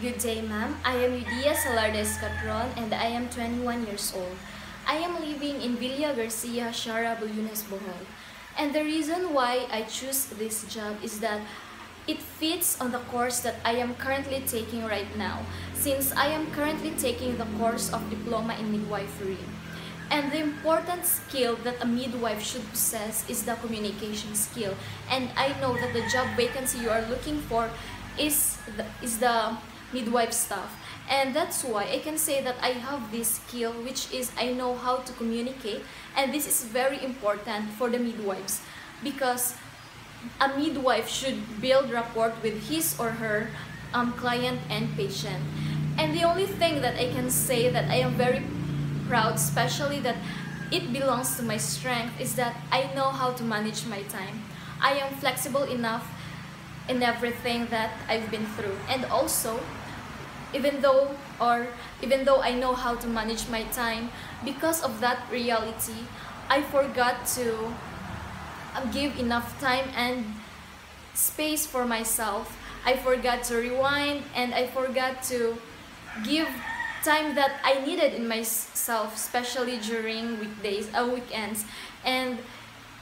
Good day, ma'am. I am Euodia Salarde Escatron and I am 21 years old. I am living in Villa Garcia, Sierra, Bullones, Bohol. And the reason why I choose this job is that it fits on the course that I am currently taking right now, since I am currently taking the course of Diploma in Midwifery. And the important skill that a midwife should possess is the communication skill. And I know that the job vacancy you are looking for is the, is the midwife stuff And that's why I can say that I have this skill, which is I know how to communicate. And this is very important for the midwives because a midwife should build rapport with his or her um, client and patient. And the only thing that I can say that I am very proud, especially that it belongs to my strength, is that I know how to manage my time. I am flexible enough in everything that I've been through. And also, even though or even though I know how to manage my time, because of that reality, I forgot to um, give enough time and space for myself. I forgot to rewind and I forgot to give time that I needed in myself, especially during weekdays, uh, weekends. And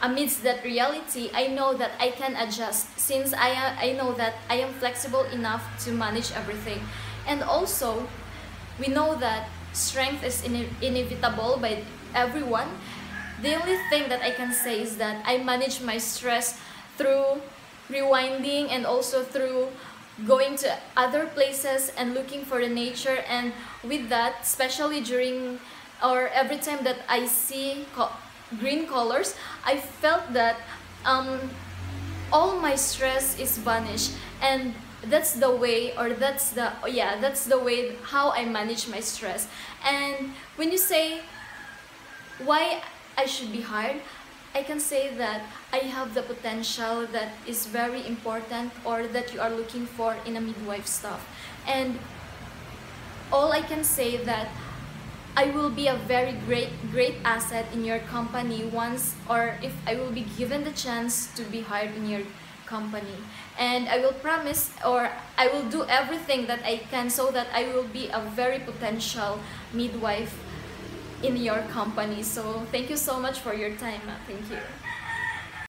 amidst that reality, I know that I can adjust since I, I know that I am flexible enough to manage everything. And also, we know that strength is ine inevitable by everyone. The only thing that I can say is that I manage my stress through rewinding and also through going to other places and looking for the nature and with that especially during or every time that I see co green colors I felt that um, all my stress is vanished and that's the way or that's the yeah that's the way how I manage my stress and when you say why I should be hired I can say that I have the potential that is very important or that you are looking for in a midwife staff. And all I can say that I will be a very great great asset in your company once or if I will be given the chance to be hired in your company and I will promise or I will do everything that I can so that I will be a very potential midwife in your company. So thank you so much for your time. Thank you.